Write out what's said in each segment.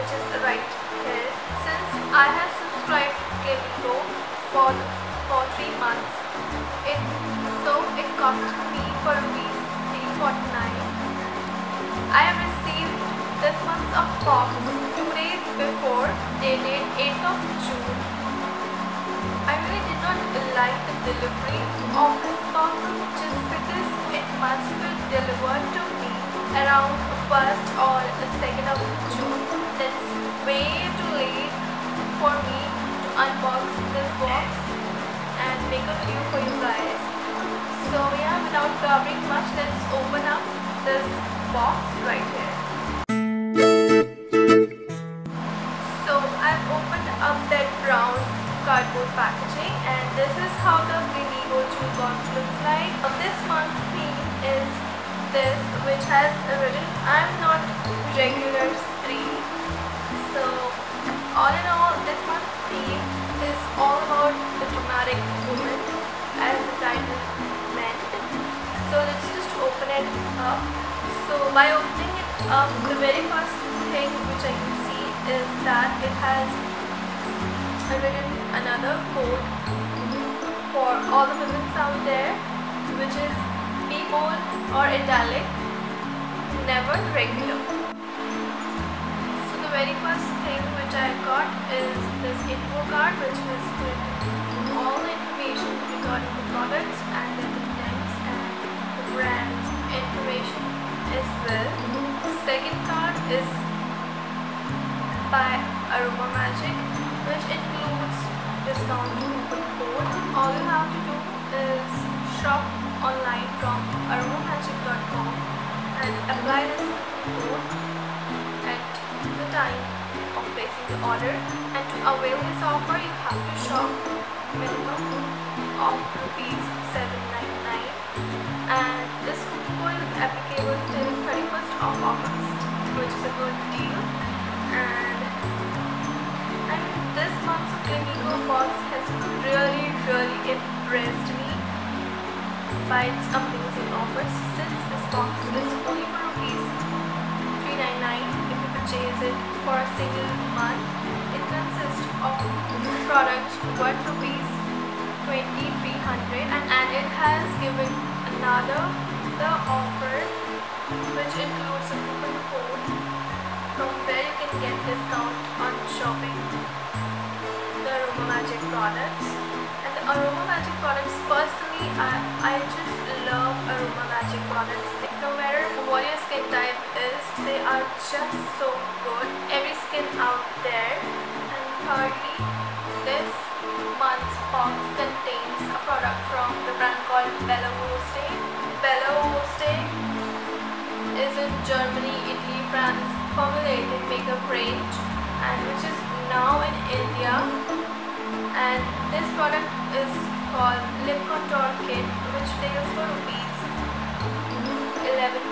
which is the right here. Since I have subscribed to Glamego for for three months, it so it cost me for rupees 349. I have received this month's of box two days before dated 8th of June. I really did not like the delivery of this box just because it must be delivered to me around 1st or the 2nd of June. That's way too late for me to unbox this box and make a video for you guys. So yeah, without blabbering much, let's open up this box right here. So I've opened up that brown cardboard packaging and this is how the Glamego jewel box looks this which has written I'm not regular three. So all in all this month's theme is all about the dramatic woman as the title meant. So let's just open it up. So by opening it up the very first thing which I can see is that it has written another code for all the women out there which is be bold or italic? Never regular. So the very first thing which I got is this info card which has all the information regarding the products and the names and the brands information as well the second card is by Aroma Magic which includes discount code. All you have to do is shop online from aromamagic.com and apply this code at the time of placing the order. And to avail this offer you have to shop minimum of rupees 799 and this coupon is applicable till 31st of August which is a good deal. And mean this month's Glamego box has really really impressed me its amazing offers since this box is only for rupees 399 if you purchase it for a single month it consists of products worth rupees 2300 and, and it has given another the offer which includes a coupon code from where you can get discount on shopping the Aroma Magic products. And the Aroma Magic products, personally, I, I just love Aroma Magic products. No matter what your skin type is, they are just so good. Every skin out there. And thirdly, this month's box contains a product from the brand called Bella Voste. Bella Voste is in Germany, Italy, France formulated makeup range and which is now in India and this product is called Lip Contour Kit which retails for rupees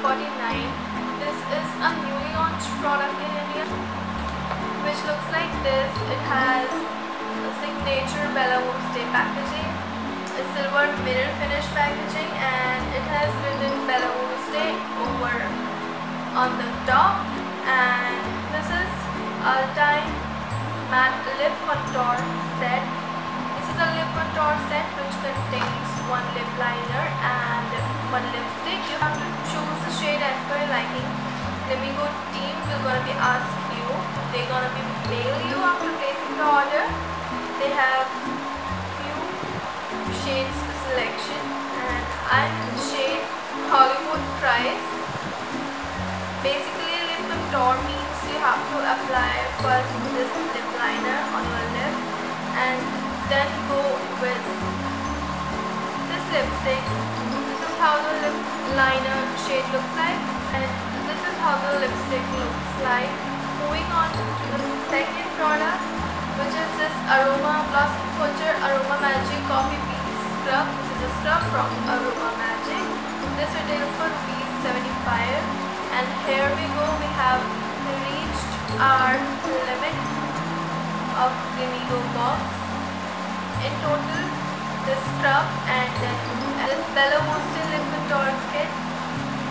1149 this is a newly launched product in India which looks like this. It has a signature Bella Voste packaging a silver mirror finish packaging and it has written Bella Voste over on the top. And this is Altime matte lip contour set a lip contour set which contains one lip liner and one lipstick. You have to choose the shade as per your liking. Glamego team. Will gonna be ask you. They're gonna be mail you after placing the order. They have few shades selection. And I'm shade Hollywood Price. Basically lip contour means you have to apply first this lip liner on your lips and then go with this lipstick this is how the lip liner shade looks like and this is how the lipstick looks like. Moving on to the second product which is this aroma blossom culture aroma magic coffee bean scrub. This is a scrub from aroma magic. This retails for rupees 75 and here we go. We have reached our limit of Glamego box in total this scrub and this Bella Voste lip contour kit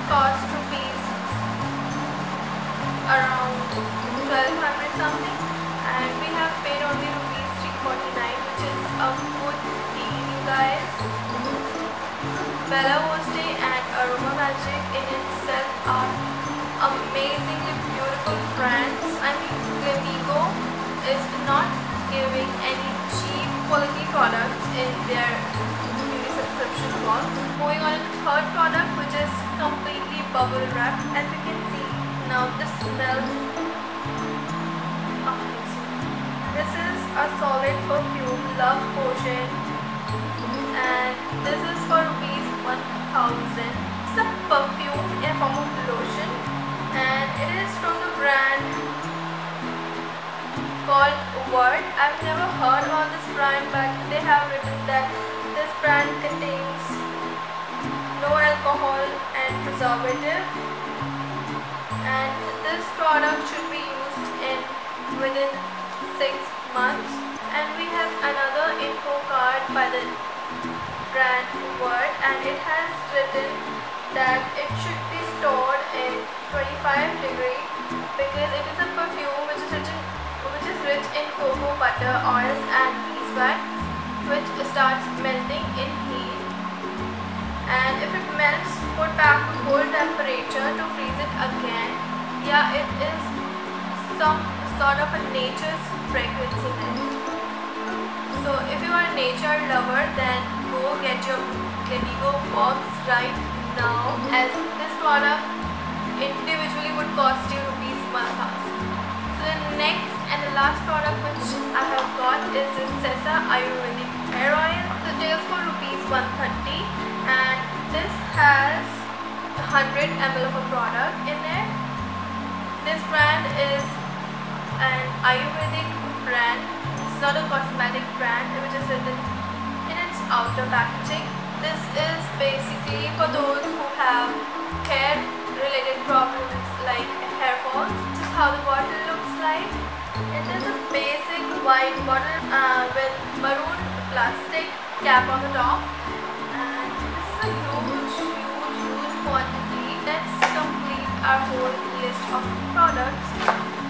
cost rupees around 1200 something and we have paid only rupees 349 which is a good deal you guys. Bella Voste and Aroma Magic in itself are amazingly beautiful brands. I mean Glamego is not giving any cheap quality products in their beauty subscription box. Moving on to the third product which is completely bubble wrapped as you can see. Now this smells amazing. This is a solid perfume love potion and this is for rupees 1000. It's a perfume in form of lotion and it is from the brand called Vert. I've never heard about this brand but they have written that this brand contains no alcohol and preservative and this product should be used in within 6 months and we have another info card by the brand Vert and it has written that it should be stored in 25 degree because it is a perfume which is is rich in cocoa butter oils and beeswax which starts melting in heat. And if it melts put back to cold temperature to freeze it again. Yeah it is some sort of a nature's fragrance in it. So if you are a nature lover then go get your Glamego box right now as this product individually would cost you rupees 1000 so the next and the last product which I have got is this Sesa Ayurvedic hair oil. The retails for rupees 130 and this has 100 ml of a product in it. This brand is an Ayurvedic brand. It's not a cosmetic brand which is written in its outer packaging. This is basically for those who have hair related problems like hair falls. This is how the bottle looks like. It is a basic white bottle uh, with maroon plastic cap on the top and this is a huge huge huge quantity. Let's complete our whole list of products.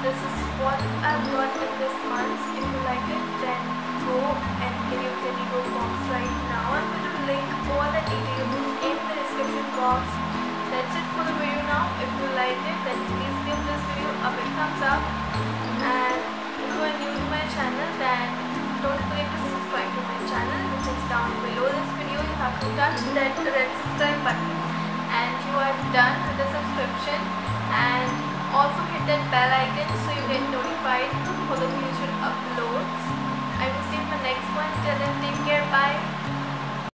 This is what I've got in this month. If you like it then go and get your Glamego box right now. I'm going to link all the details in the description box. That's it for the video now. If you like it then please give this video a big thumbs up and if you are new to my channel then don't forget to subscribe to my channel which is down below this video you have to touch that red subscribe button and you are done with the subscription. And also hit that bell icon so you get notified for the future uploads. I will see you in the next one. Till then take care. Bye